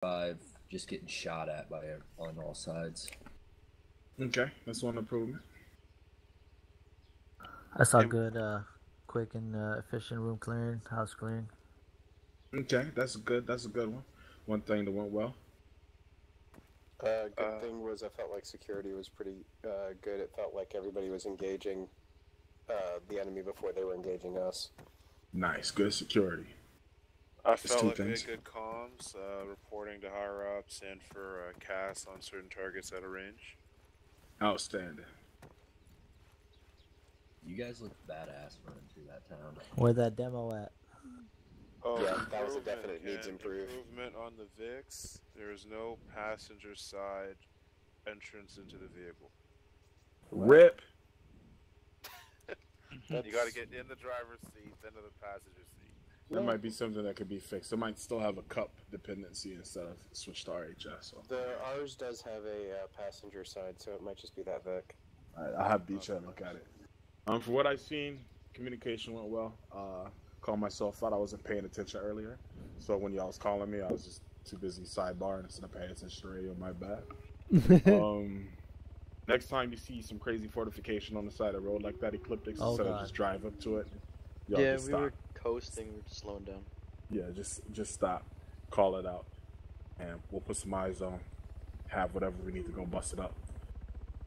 five, just getting shot at by on all sides. Okay, that's one improvement. I saw good, uh, quick and uh, efficient room clearing, house clearing. Okay, that's good. That's a good one. One thing that went well. Uh, good thing was I felt like security was pretty uh, good. It felt like everybody was engaging uh, the enemy before they were engaging us. Nice, good security. I Just felt two like we things. had good comms, uh, reporting to higher ups and for uh, CAS on certain targets at a range. Outstanding. You guys look badass running through that town. Where that demo at? Oh, Yeah, that was a definite needs Ken. improve. Improvement on the VIX. There is no passenger side entrance into the vehicle. Rip. You got to get in the driver's seat, then to the passenger seat. That might be something that could be fixed. It might still have a cup dependency instead of switch to RHS. So The ours does have a uh, passenger side, so it might just be that Vic. I- I'll have Beach Head look at it. Um, for what I've seen, communication went well. Uh, called myself out. I wasn't paying attention earlier, so when y'all was calling me, I was just too busy sidebar instead of paying attention to the radio. My bad. um, next time you see some crazy fortification on the side of the road like that, Ecliptic, Oh, instead God. of just drive up to it, y'all yeah, just we stop. were coasting. We were just slowing down. Yeah, just just stop, call it out, and we'll put some eyes on. Have whatever we need to go bust it up.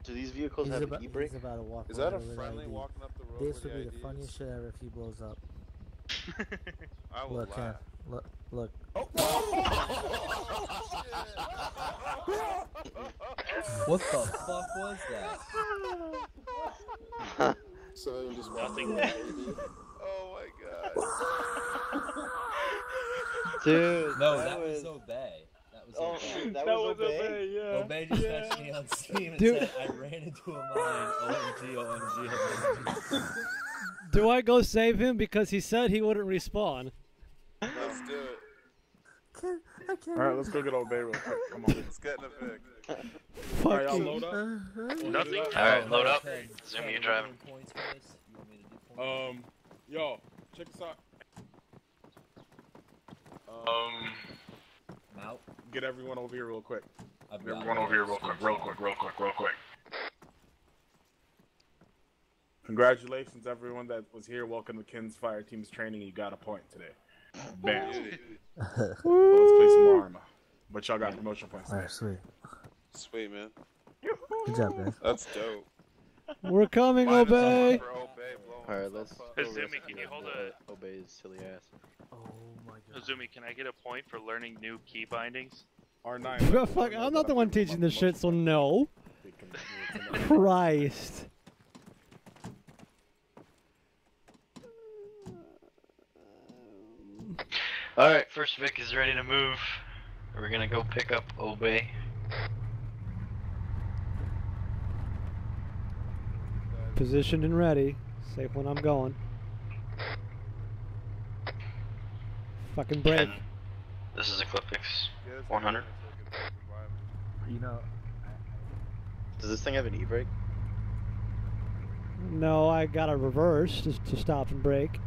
Do these vehicles He's have about, an e-brake? he's about to walk Is that a with friendly walking up the road This with would be the the funniest shit ever if he blows up. I will Look, laugh. Look, look. What the fuck was that? Civilian just Nothing. Oh my god. Dude, No, that, that was. was Obey. That was Oh, Obey. that, was Obey. yeah. Obey just messaged me on Steam and Dude. said, I ran into a mine. OMG, OMG, OMG. Do I go save him because he said he wouldn't respawn? Let's do it. I can't. All right, let's go get Obey real quick. Come on. Let's get in a Vic. All right, y'all load up. Uh-huh. Nothing. All right, Oh, load up. Ken, Zoom, you we're driving. doing Points for this? You want me to do points? Um, yo, check this out. Um, I'm out. Get everyone over here real quick. I've got everyone over here real quick, real quick, real quick, real quick. Congratulations, everyone that was here. Welcome to Ken's Fire Team's training. You got a point today. Bam. Well, let's play some more Arma. But y'all got promotion points. Alright, sweet. Sweet man. Good job, man. That's dope. We're coming, Minus one Obey. For Obey blowing All right, let's. Azumi, can you the- hold the Obey's silly ass. Oh my god. Azumi, can I get a point for learning new key bindings? R9. Bro, fuck, I'm not the one teaching this shit, so no. Christ. All right, first Vic is ready to move. We're gonna go pick up Obey. Positioned and ready. Safe when I'm going. Fucking break. Ken, this is Ecliptics. Yeah, it's 100. good. It's like a environment. You know, Does this thing have an e-brake? No, I got a reverse just to stop and brake.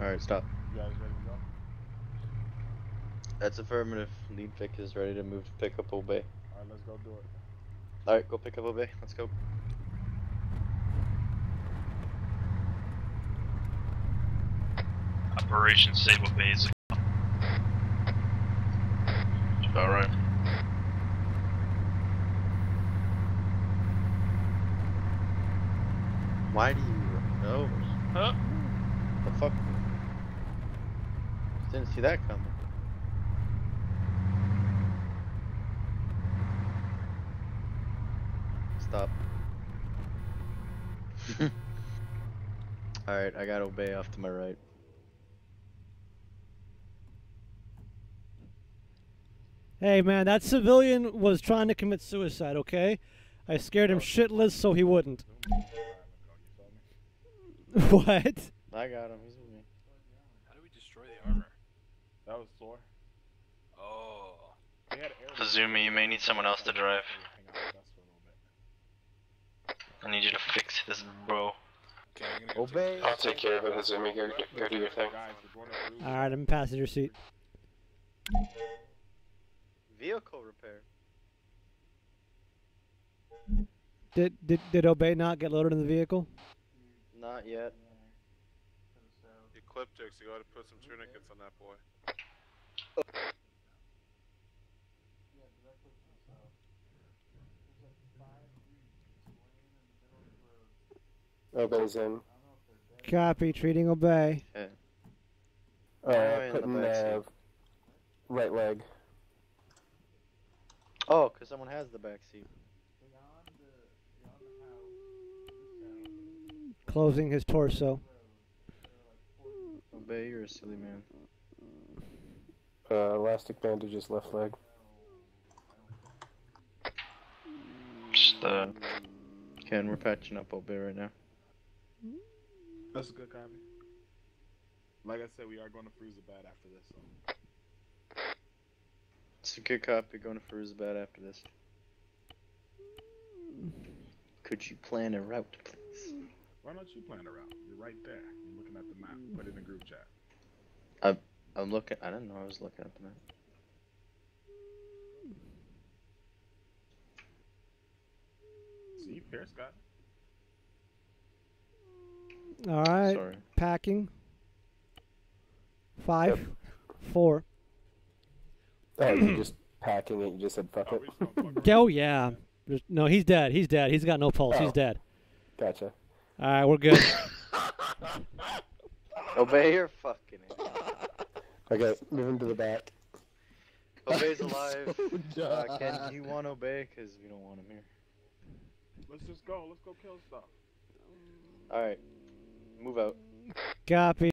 All right, stop. You guys ready to go? That's affirmative. Lead pick is ready to move to pick up Obey. All right, let's go do it. All right, go pick up Obey. Let's go. Operation Save Obey is about right. Why do you know? Huh? The fuck? Didn't see that coming. Stop. Alright, I gotta Obey off to my right. Hey man, that civilian was trying to commit suicide, okay? I scared him shitless so he wouldn't. what? I got him. He's with me. How do we destroy the armor? That was Thor. Oh. They had air- Azumi, you may need someone else to drive. Hang out with us for a little bit. I need you to fix this, bro. Okay, I'm gonna go Obey. take- I'll take care of it, Azumi. Go, go do your thing. Guys, we're going to Rue. Alright, I'm in passenger seat. Vehicle repair. Did did did Obey not get loaded in the vehicle? Not yet. Ecliptics, you gotta put some tourniquets on that boy. Obey's in. Copy. Treating Obey. Okay. Uh, Obey in the putting uh, right leg. Oh, 'cause someone has the back seat. Closing his torso. Obey, you're a silly man. Uh, elastic bandages left leg. Just, uh, Ken, we're patching up Obey right now. That's a good copy. Like I said, we are going to Firuzabad after this. So. It's a good copy going to Firuzabad after this. Could you plan a route, please? Why don't you plan a route? You're right there. You're looking at the map. Put it in the group chat. I'm I'm looking. I didn't know I was looking at the map. See, Pierce got. All right. Sorry. Packing. Five. Four. Oh, you just packing it. You just said fuck it. we fuck Oh yeah. No, he's dead. He's dead. He's got no pulse. He's Oh. dead. Gotcha. All right, we're good. Obey, you're fucking it. Okay, moving to the back. Obey's alive. Uh, Ken, do you want Obey? Because we don't want him here. Let's just go. Let's go kill stuff. Alright. Move out. Copy.